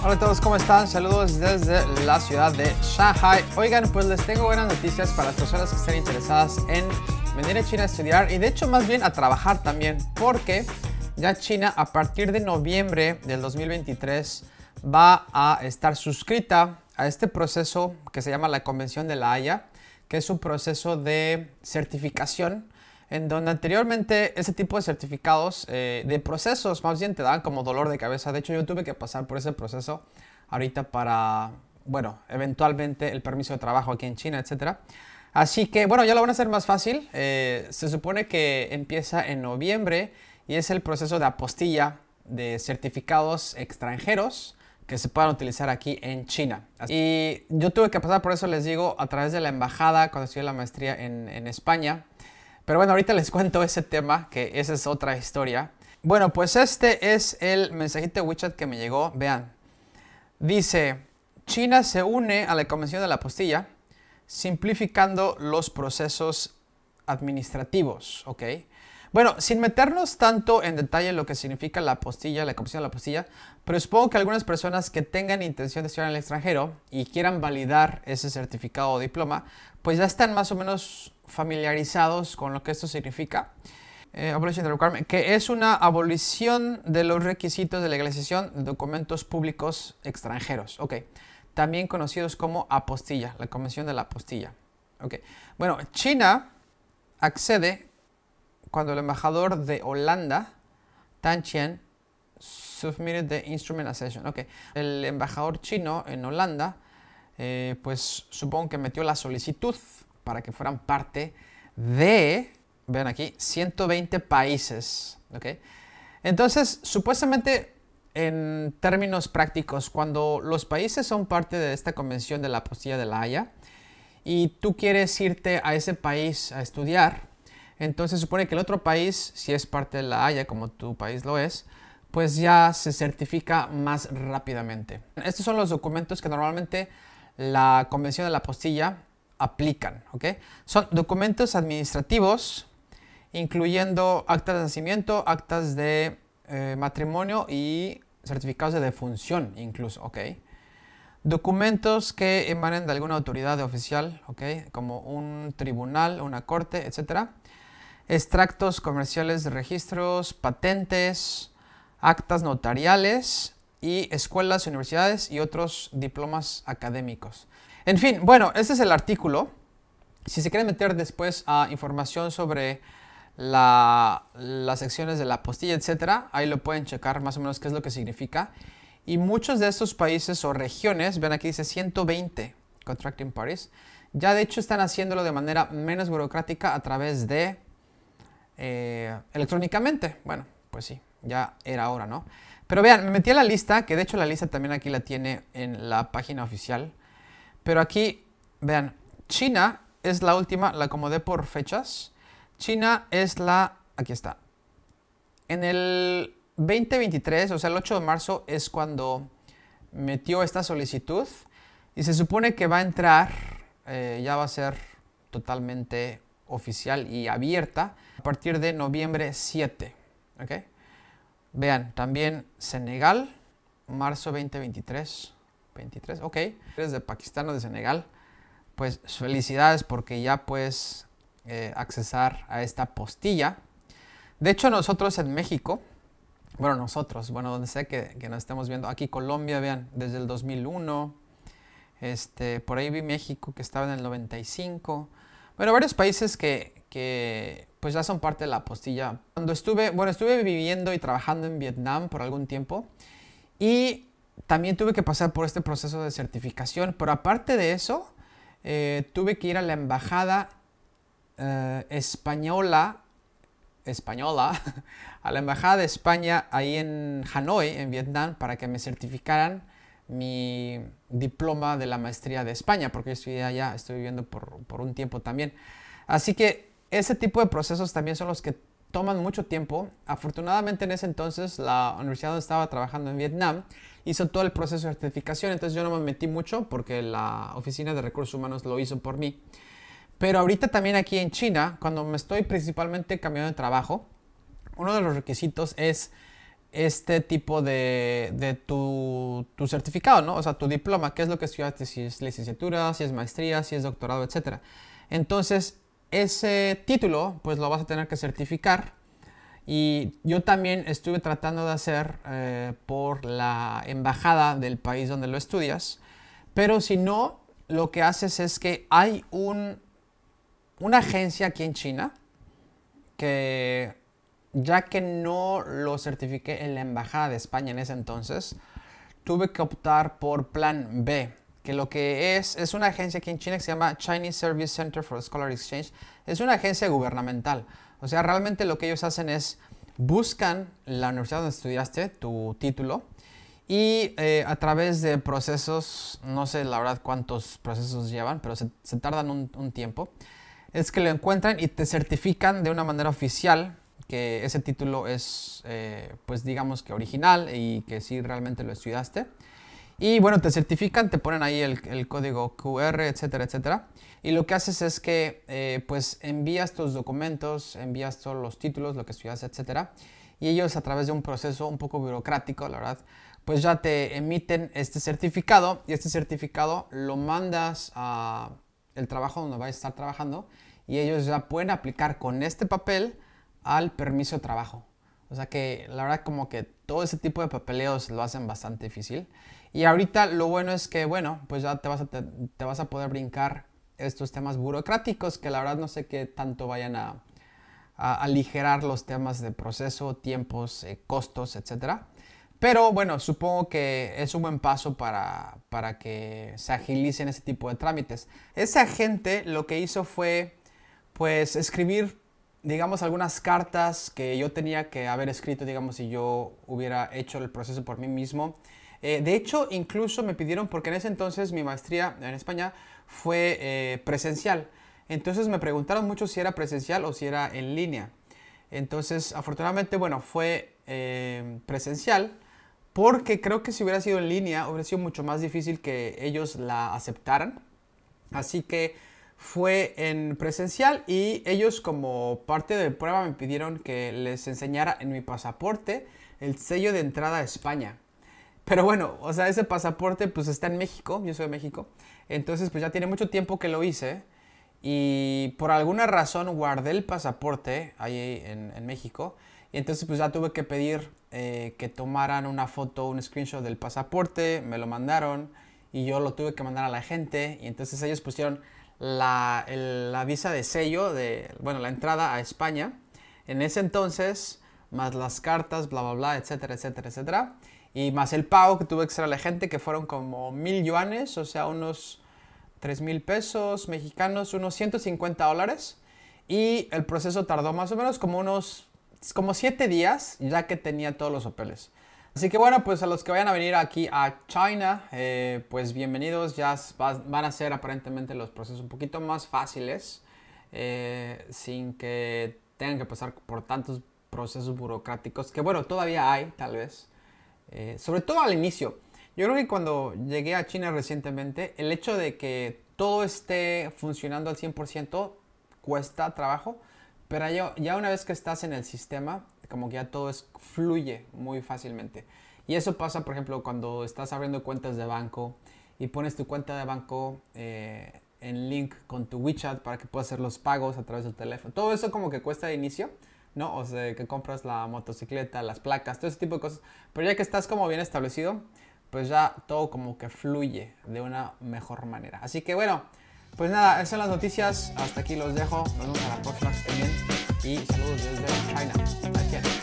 Hola a todos, ¿cómo están? Saludos desde la ciudad de Shanghai. Oigan, pues les tengo buenas noticias para las personas que estén interesadas en venir a China a estudiar y de hecho más bien a trabajar también, porque ya China a partir de noviembre del 2023 va a estar suscrita a este proceso que se llama la Convención de la Haya, que es un proceso de certificación en donde anteriormente ese tipo de certificados eh, de procesos más bien te dan como dolor de cabeza. De hecho, yo tuve que pasar por ese proceso ahorita para, bueno, eventualmente el permiso de trabajo aquí en China, etc. Así que, bueno, ya lo van a hacer más fácil. Eh, se supone que empieza en noviembre y es el proceso de apostilla de certificados extranjeros que se puedan utilizar aquí en China. Y yo tuve que pasar por eso, les digo, a través de la embajada cuando estudié la maestría en España. Pero bueno, ahorita les cuento ese tema, que esa es otra historia. Bueno, pues este es el mensajito de WeChat que me llegó. Vean. Dice, China se une a la Convención de la Apostilla, simplificando los procesos administrativos, ¿ok? Bueno, sin meternos tanto en detalle lo que significa la apostilla, la Convención de la Apostilla, pero supongo que algunas personas que tengan intención de estudiar en el extranjero y quieran validar ese certificado o diploma, pues ya están más o menos familiarizados con lo que esto significa. Eh, que es una abolición de los requisitos de legalización de documentos públicos extranjeros. Ok, también conocidos como apostilla, la Convención de la Apostilla. Ok, bueno, China accede cuando el embajador de Holanda, Tan Chien, submitted the instrument accession. Ok, el embajador chino en Holanda, eh, pues supongo que metió la solicitud para que fueran parte de, vean aquí, 120 países. ¿okay? Entonces, supuestamente, en términos prácticos, cuando los países son parte de esta convención de la apostilla de la Haya y tú quieres irte a ese país a estudiar, entonces supone que el otro país, si es parte de la Haya, como tu país lo es, pues ya se certifica más rápidamente. Estos son los documentos que normalmente la Convención de la Apostilla aplican. Son documentos administrativos, incluyendo actas de nacimiento, actas de eh, matrimonio y certificados de defunción incluso. Documentos que emanen de alguna autoridad oficial, como un tribunal, una corte, etc. Extractos comerciales de registros, patentes, actas notariales y escuelas, universidades y otros diplomas académicos. En fin, bueno, este es el artículo. Si se quieren meter después a información sobre las secciones de la postilla, etcétera, ahí lo pueden checar más o menos qué es lo que significa. Y muchos de estos países o regiones, ven aquí dice 120 contracting parties, ya de hecho están haciéndolo de manera menos burocrática a través de eh, electrónicamente. Bueno, pues sí, ya era hora, ¿no? Pero vean, me metí a la lista, que de hecho la lista también aquí la tiene en la página oficial pero aquí, vean, China es la última, la acomodé por fechas. China es la, aquí está. En el 2023, o sea, el 8 de marzo es cuando metió esta solicitud y se supone que va a entrar, eh, ya va a ser totalmente oficial y abierta a partir de noviembre 7. ¿ok? Vean, también Senegal, marzo 2023. 23, ok. Eres de Pakistán o de Senegal, pues felicidades porque ya puedes eh, accesar a esta postilla. De hecho, nosotros en México, bueno, nosotros, bueno, donde sea que, que nos estemos viendo, aquí Colombia, vean, desde el 2001, este, por ahí vi México que estaba en el 95, bueno, varios países que, pues ya son parte de la postilla. Cuando estuve, bueno, estuve viviendo y trabajando en Vietnam por algún tiempo y también tuve que pasar por este proceso de certificación, pero aparte de eso, eh, tuve que ir a la embajada eh, española, española, a la embajada de España ahí en Hanoi, en Vietnam, para que me certificaran mi diploma de la maestría de España, porque yo allá, estoy viviendo por, por un tiempo también. Así que ese tipo de procesos también son los que toman mucho tiempo. Afortunadamente en ese entonces la universidad donde estaba trabajando en Vietnam hizo todo el proceso de certificación, entonces yo no me metí mucho porque la oficina de recursos humanos lo hizo por mí. Pero ahorita también aquí en China, cuando me estoy principalmente cambiando de trabajo, uno de los requisitos es este tipo de, de tu, tu, certificado, ¿no? O sea, tu diploma, qué es lo que estudiaste, si es licenciatura, si es maestría, si es doctorado, etc. Entonces, ese título, pues lo vas a tener que certificar. Y yo también estuve tratando de hacer eh, por la embajada del país donde lo estudias. Pero si no, lo que haces es que hay un, una agencia aquí en China que ya que no lo certifiqué en la Embajada de España en ese entonces, tuve que optar por Plan B, que lo que es, es una agencia aquí en China que se llama Chinese Service Center for Scholar Exchange. Es una agencia gubernamental. O sea, realmente lo que ellos hacen es buscan la universidad donde estudiaste, tu título, y eh, a través de procesos, no sé la verdad cuántos procesos llevan, pero se, tardan un, un tiempo, es que lo encuentran y te certifican de una manera oficial que ese título es, eh, pues digamos que original y que sí realmente lo estudiaste. Y bueno, te certifican, te ponen ahí el, código QR, etcétera, etcétera. Y lo que haces es que eh, pues envías tus documentos, envías todos los títulos, lo que estudiaste, etcétera. Y ellos a través de un proceso un poco burocrático, la verdad, pues ya te emiten este certificado y este certificado lo mandas a el trabajo donde vais a estar trabajando y ellos ya pueden aplicar con este papel al permiso de trabajo. O sea que la verdad como que todo ese tipo de papeleos lo hacen bastante difícil. Y ahorita lo bueno es que, bueno, pues ya te vas a, te, vas a poder brincar estos temas burocráticos que la verdad no sé qué tanto vayan a, aligerar los temas de proceso, tiempos, eh, costos, etc. Pero bueno, supongo que es un buen paso para, para que se agilicen ese tipo de trámites. Esa gente lo que hizo fue pues escribir digamos, algunas cartas que yo tenía que haber escrito, digamos, si yo hubiera hecho el proceso por mí mismo. Eh, de hecho, incluso me pidieron, porque en ese entonces mi maestría en España fue eh, presencial. Entonces me preguntaron mucho si era presencial o si era en línea. Entonces, afortunadamente, bueno, fue eh, presencial, porque creo que si hubiera sido en línea, hubiera sido mucho más difícil que ellos la aceptaran. Así que fue en presencial y ellos como parte de prueba me pidieron que les enseñara en mi pasaporte el sello de entrada a España. Pero bueno, o sea, ese pasaporte pues está en México, yo soy de México, entonces pues ya tiene mucho tiempo que lo hice y por alguna razón guardé el pasaporte ahí en, México. Y entonces pues ya tuve que pedir eh, que tomaran una foto, un screenshot del pasaporte, me lo mandaron y yo lo tuve que mandar a la gente. Y entonces ellos pusieron la, visa de sello, de, bueno, la entrada a España. En ese entonces, más las cartas, bla, bla, bla, etcétera, etcétera, etcétera. Y más el pago que tuve hacer a la gente, que fueron como mil yuanes, o sea, unos tres mil pesos mexicanos, unos 150 dólares. Y el proceso tardó más o menos como unos, como siete días, ya que tenía todos los papeles. Así que bueno, pues a los que vayan a venir aquí a China, eh, pues bienvenidos. Ya van a ser aparentemente los procesos un poquito más fáciles, eh, sin que tengan que pasar por tantos procesos burocráticos, que bueno, todavía hay, tal vez. Eh, sobre todo al inicio. Yo creo que cuando llegué a China recientemente, el hecho de que todo esté funcionando al 100% cuesta trabajo, pero ya, ya una vez que estás en el sistema, como que ya todo es, fluye muy fácilmente. Y eso pasa, por ejemplo, cuando estás abriendo cuentas de banco y pones tu cuenta de banco eh, en link con tu WeChat para que puedas hacer los pagos a través del teléfono. Todo eso como que cuesta de inicio, ¿no? O sea, que compras la motocicleta, las placas, todo ese tipo de cosas. Pero ya que estás como bien establecido, pues ya todo como que fluye de una mejor manera. Así que bueno, pues nada, esas son las noticias. Hasta aquí los dejo. Nos vemos a la próxima. y saludos desde China. Gracias.